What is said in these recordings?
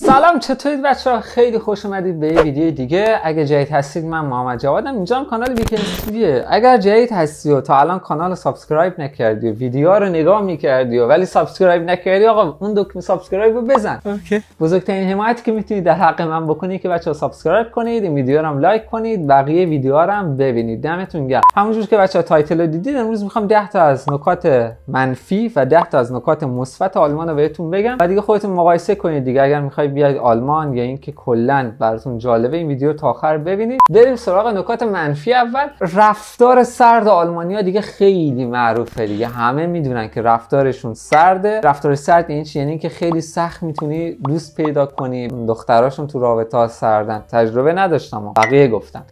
سلام چطورید بچه ها خیلی خوش اومدید به یه ویدیو دیگه. اگه جدید هستید من محمد جوادم. اینجا هم کانال Weekend TV ه اگر جدید هستی و تا الان کانال subscribe نکردی و ویدیو رو نگاه می‌کردی و ولی subscribe نکردی آقا اون دکمه subscribe رو بزن. OK. بزرگترین حمایتی که می‌تونید در حق من بکنید که بچه ها subscribe کنید این ویدیو رو هم like کنید بقیه ویدیوها رو هم ببینید. دمتون گرم. همونجور که بچه ها title رو دیدید امروز می‌خوام 10 تا از نکات منفی و 10 تا از نکات مثبت آلمان رو بهتون بگم و دیگه خودتون مقایسه کنید دیگه اگر می‌خواید بیاید آلمان یا اینکه کلا براتون جالبه این ویدیو تا آخر ببینید. بریم سراغ نکات منفی اول. رفتار سرد آلمانیا دیگه خیلی معروفه دیگه. همه می‌دونن که رفتارشون سرده. رفتار سرد یعنی چی؟ یعنی که خیلی سخت می‌تونی دوست پیدا کنی. دختراشون تو رابطه ها سردن. تجربه نداشتم بقیه گفتن.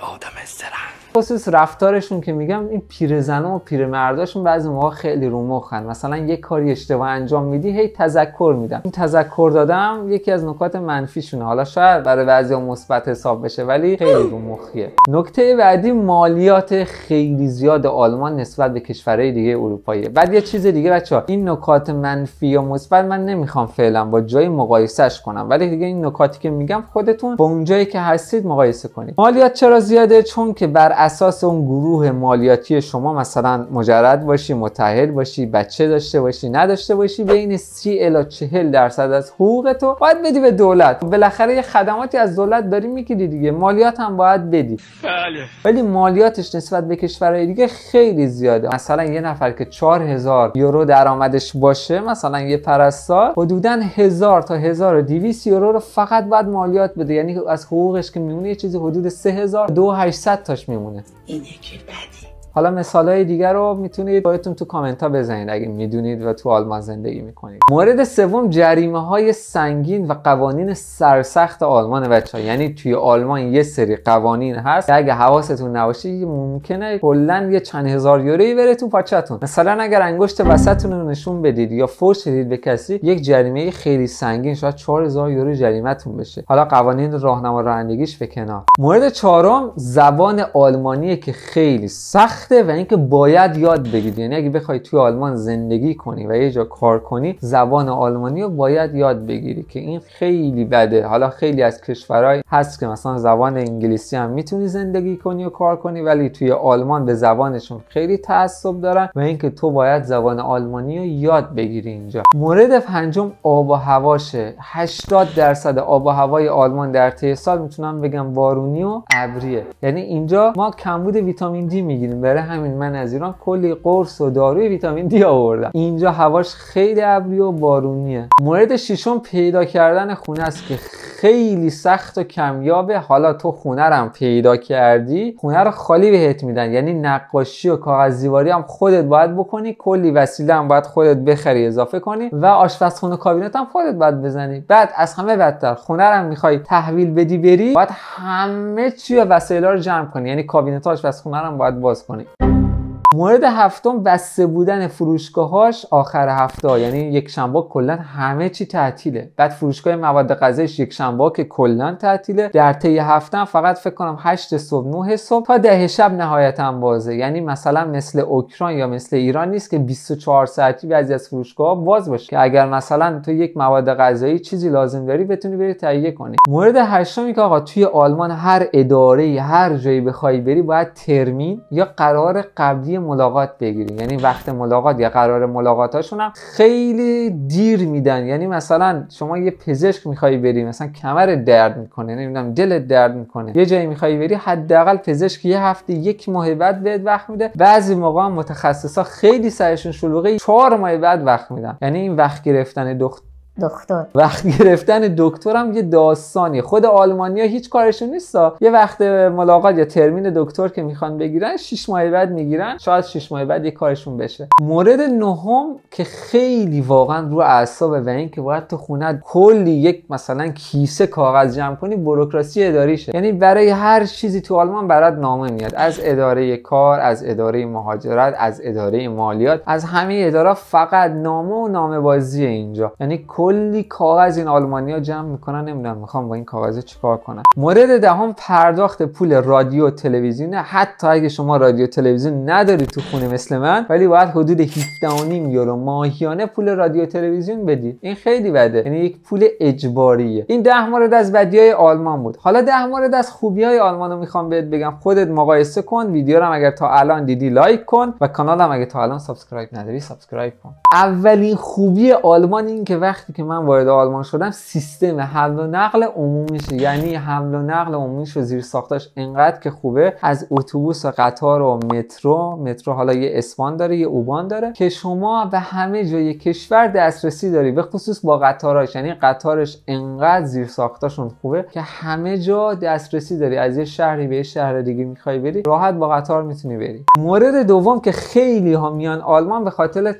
آدم استرن خصوص رفتارشون که میگم این پیرزنا و پیرمرداشون بعضی موقع خیلی رو مخن. مثلا یه کاری اشتباه انجام میدی هی تذکر میدن این تذکر دادم یکی از نکات منفیشونه. حالا شاید برای بعضی مثبت حساب بشه ولی خیلی رو مخیه. نکته بعدی مالیات خیلی زیاد آلمان نسبت به کشورهای دیگه اروپایی. بعد یه چیز دیگه بچه این نکات منفی یا مثبت من نمی‌خوام فعلا با جای مقایسهش کنم. ولی دیگه این نکاتی که میگم خودتون با اون جایی که هستید مقایسه کنید. مالیات چرا زیاده؟ چون که بر اساس اون گروه مالیاتی شما مثلا مجرد باشی متحد باشی بچه داشته باشی نداشته باشی بین 30 الی 40 درصد از حقوق تو باید بدی به دولت. بالاخره یه خدماتی از دولت داری می‌گیری دیگه. مالیات هم باید بدی. بله. ولی مالیاتش نسبت به کشورهای دیگه خیلی زیاده. مثلا یه نفر که 4000 یورو درآمدش باشه مثلا یه پرستار حدودا 1000 تا 1200 یورو رو فقط باید مالیات بده. یعنی از حقوقش که میمونه یه چیزی حدود 3000 2800 تاش میمونه. اینه که بدی حالا مثال های دیگر رو می‌تونید خودتون تو کامنت ها بزنید اگه می‌دونید و تو آلمان زندگی می‌کنید. مورد سوم جریمه های سنگین و قوانین سرسخت آلمان بچه ها. یعنی توی آلمان یه سری قوانین هست که اگه حواستون نباشه ممکنه کلا یه چند هزار یورویی بره تو پاچتون مثلا اگر انگشت وسطتون رو نشون بدید یا فوش بدید به کسی یک جریمه خیلی سنگین شاید 4000 یورو جریمتون بشه. حالا قوانین راهنما رانندگیش به کنار. مورد چهارم زبان آلمانیه که خیلی سخت سخته و اینکه باید یاد بگیری. یعنی اگه بخوای توی آلمان زندگی کنی و یه جا کار کنی زبان آلمانی رو باید یاد بگیری که این خیلی بده. حالا خیلی از کشورهای هست که مثلا زبان انگلیسی هم می‌تونی زندگی کنی و کار کنی ولی توی آلمان به زبانشون خیلی تعصب دارن و اینکه تو باید زبان آلمانی رو یاد بگیری اینجا. مورد پنجم آب و هواشه. 80 درصد آب و هوای آلمان در طی سال می‌تونم بگم بارونی و ابریه. یعنی اینجا ما کمبود ویتامین دی می‌گیریم. برای همین من از ایران کلی قرص و داروی ویتامین دی آوردم. اینجا هواش خیلی ابری و بارونیه. مورد ششم پیدا کردن خونه است که خیلی سخت و کمیابه. حالا تو خونه رو پیدا کردی خونه رو خالی بهت میدن. یعنی نقاشی و کاغذ دیواری هم خودت باید بکنی کلی وسیله هم باید خودت بخری اضافه کنی و آشپزخونه کابینت هم خودت باید بزنی. بعد از همه بدتر خونه رو می‌خوای تحویل بدی بری باید همه چی و وسایل رو جمع کنی. یعنی کابینت آشپزخونه رو هم باید باز کنی. আসসালামু আলাইকুম مورد هفتم بسته بودن فروشگاهاش آخر هفته یعنی یک شنبه کلا همه چی تعطیله. بعد فروشگاه مواد غذایش یک شنبه که کلا تعطیله. در طی هفته فقط فکر کنم 8 صبح 9 صبح تا ده شب نهایتا بازه. یعنی مثلا مثل اوکراین یا مثل ایران نیست که 24 ساعتی بعضی از فروشگاه باز باشه. که اگر مثلا تو یک مواد غذایی چیزی لازم داری بتونی بری تهیه کنی. مورد هشتمی که آقا توی آلمان هر اداره هر جایی بخوای بری باید ترمین یا قرار قبلی ملاقات بگیری یعنی وقت ملاقات یا قرار ملاقاتاشون هم خیلی دیر میدن. یعنی مثلا شما یه پزشک می‌خوای بری مثلا کمر درد می‌کنه نمی‌دونم دل درد می‌کنه. یه جایی می‌خوای بری حداقل پزشک یه هفته یک ماه بعد بهت وقت میده. بعضی موقع متخصصا خیلی سرشون شلوغه چهار ماه بعد وقت میدن. یعنی این وقت گرفتن دختر دکتر. وقت گرفتن دکتر هم یه داستانی خود آلمانیا هیچ کارشون نیستا. یه وقت ملاقات یا ترمین دکتر که می‌خوان بگیرن 6 ماه بعد می‌گیرن. شاید 6 ماه بعد یه کارشون بشه. مورد نهم که خیلی واقعا رو اعصابه و این که باید تو خونه کلی یک مثلا کیسه کاغذ جمع کنی بروکراسی اداریشه. یعنی برای هر چیزی تو آلمان برات نامه میاد. از اداره کار از اداره مهاجرت از اداره مالیات. از همه اداره فقط نامه و نامه بازی اینجا. یعنی کلی کاغذ این آلمانیا جمع می‌کنن نمی‌دونم می‌خوام با این کاغذ چیکار کنم. مورد دهم پرداخت پول رادیو تلویزیون حتی اگه شما رادیو تلویزیون نداری تو خونه مثل من ولی باید حدود 17.5 یورو ماهیانه پول رادیو تلویزیون بدی. این خیلی بده. یعنی یک پول اجباریه. این ده مورد از بدی های آلمان بود. حالا ده مورد از خوبی های آلمان رو می‌خوام بهت بگم. خودت مقایسه کن ویدیو رو اگر تا الان دیدی like کن و کانال هم اگه تا الان subscribe نداری subscribe کن. اولین خوبی آلمان این که وقتی که من وارد آلمان شدم سیستم حمل و نقل عمومیشه. یعنی حمل و نقل عمومیش و زیر ساختاش انقدر که خوبه از اتوبوس و قطار و مترو مترو حالا یه S-Bahn داره یه U-Bahn داره که شما به همه جای کشور دسترسی داری به خصوص با قطاراش. یعنی قطارش انقدر زیر ساختاشون خوبه که همه جا دسترسی داری. از یه شهری به شهر دیگه می‌خوای بری راحت با قطار می‌تونی بری. مورد دوم که خیلی ها میان آلمان به خاطر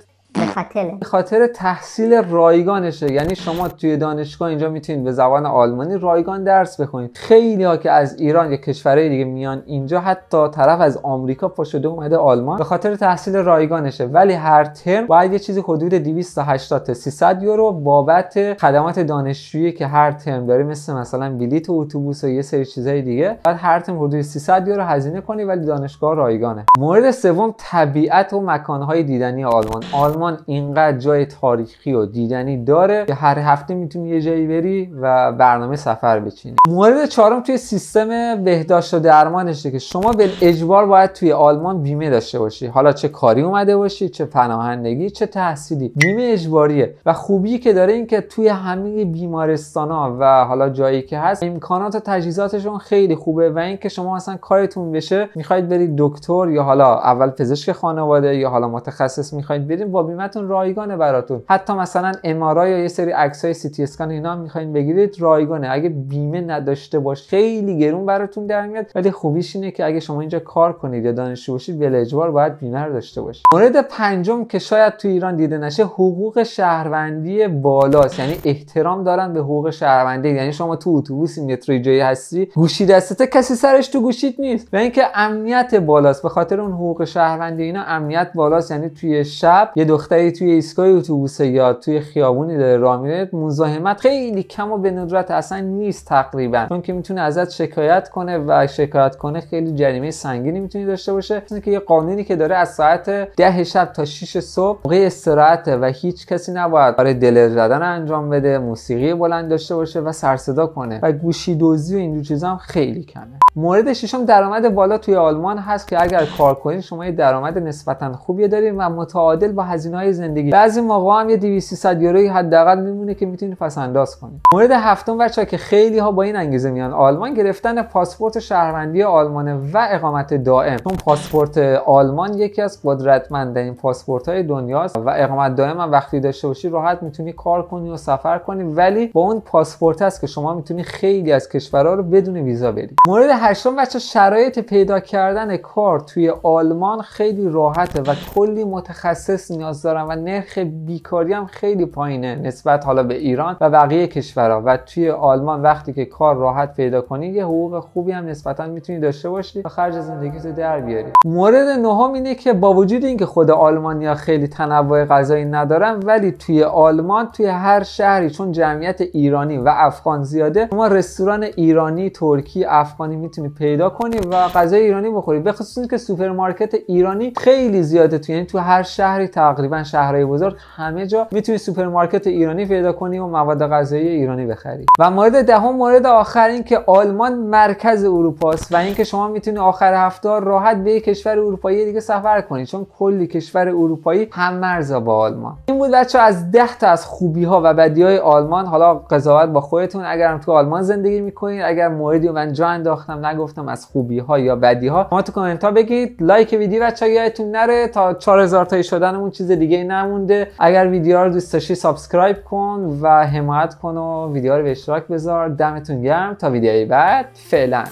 به خاطر به خاطر تحصیل رایگانشه. یعنی شما توی دانشگاه اینجا می‌تونید به زبان آلمانی رایگان درس بخونید. خیلی ها که از ایران یا کشورهای دیگه میان اینجا حتی طرف از آمریکا پا شده اومده آلمان. به خاطر تحصیل رایگانشه. ولی هر ترم باید یه چیزی حدود 280 تا 300 یورو بابت خدمات دانشجویی که هر ترم داره مثل مثلا بلیت اتوبوس و یه سری چیزای دیگه. بعد هر ترم حدود 300 یورو هزینه کنی ولی دانشگاه رایگانه. مورد سوم طبیعت و مکانهای دیدنی آلمان. آلمان اینقدر جای تاریخی و دیدنی داره که هر هفته می‌تونی یه جایی بری و برنامه سفر بچینی. مورد چهارم توی سیستم بهداشت و درمانشه که شما به اجبار باید توی آلمان بیمه داشته باشی. حالا چه کاری اومده باشی چه پناهندگی چه تحصیلی. بیمه اجباریه و خوبی که داره این که توی همه بیمارستان ها و حالا جایی که هست امکانات و تجهیزاتشون خیلی خوبه و اینکه شما مثلا کارتون بشه می‌خواید برید دکتر یا حالا اول پزشک خانواده یا حالا متخصص می‌خواید برید با بیمهتون رایگانه براتون. حتی مثلا ام یا یه سری عکس های سی تی اسکان اینا می‌خواین بگیرید رایگانه. اگه بیمه نداشته باش خیلی گرون براتون در میاد. ولی خوبیش اینه که اگه شما اینجا کار کنید یا دانشجو باشید اجبار باید بیمه رو داشته باشید. مورد پنجم که شاید تو ایران دیده نشه حقوق شهروندی بالاست. یعنی احترام دارن به حقوق شهروندی. یعنی شما تو اتوبوس مترو جایی هستی گوشی دستته کسی سرش تو گوشیت نیست. و اینکه امنیت بالاست. به خاطر اون حقوق شهروندی اینا امنیت بالاست. یعنی توی شب یه توی ایستگاه اتوبوس یا توی خیابونی داره راه میره مزاحمت خیلی کم و به ندرت اصلا نیست تقریبا. چون که می‌تونه ازت شکایت کنه و شکایت کنه خیلی جریمه سنگینی می‌تونی داشته باشه. چون که یه قانونی که داره از ساعت ده شب تا 6 صبح موقع استراحت و هیچ کسی نباید برای دل زدن انجام بده موسیقی بلند داشته باشه و سر صدا کنه و گوشی دزدی و اینجور چیزا هم خیلی کمه. مورد ششم درآمد بالا توی آلمان هست که اگر کار کنید شما یه درآمد نسبتا خوبی دارید و متعادل با هزینه‌های زندگی. بعضی موقع هم یه 200 300 یورویی حداقل میمونه که می‌تونید پس انداز کنید مورد هفتم بچه‌ها که خیلی ها با این انگیزه میان. آلمان گرفتن پاسپورت شهروندی آلمانه و اقامت دائم. چون پاسپورت آلمان یکی از قدرتمندترین پاسپورت های دنیاست و اقامت دائم هم وقتی داشته باشی راحت می‌تونی کار کنی و سفر کنی. ولی با اون پاسپورت هست که شما می‌تونی خیلی از کشورها رو بدون ویزا بری. مورد هشتم بچه شرایط پیدا کردن کار توی آلمان خیلی راحته و کلی متخصص نیاز دارن و نرخ بیکاری هم خیلی پایینه نسبت حالا به ایران و بقیه کشورها. و توی آلمان وقتی که کار راحت پیدا کنی یه حقوق خوبی هم نسبتا می‌تونی داشته باشی و خرج زندگی رو در بیاری. مورد نهم اینه که با وجود اینکه خود آلمانیا خیلی تنوع غذایی ندارن ولی توی آلمان توی هر شهری چون جمعیت ایرانی و افغان زیاده شما رستوران ایرانی ترکی افغانی می‌تونی پیدا کنی و غذای ایرانی بخوری. به خصوص که سوپرمارکت ایرانی خیلی زیاده تو یعنی تو هر شهری تقریبا شهرهای بزرگ همه جا می‌تونی سوپرمارکت ایرانی پیدا کنی و مواد غذایی ایرانی بخری. و مورد دهم مورد آخر این که آلمان مرکز اروپا و اینکه شما می‌تونی آخر هفته راحت به یک کشور اروپایی دیگه سفر کنی چون کلی کشور اروپایی هم مرزه با آلمان. این بود بچه ها 10 تا از خوبی ها و بدی های آلمان. حالا قضاوت با خودتون اگر تو آلمان زندگی می‌کنید اگر موردی من جا انداختم نگفتم از خوبی ها یا بدی ها ما تو کامنت ها بگید like ویدیو بچه ها یادتون نره تا 4000 تایی شدنمون چیز دیگه نمونده. اگر ویدیو رو دوست داشتی subscribe کن و حمایت کن و ویدیو رو به اشتراک بذار. دمتون گرم. تا ویدیوی بعد فعلا.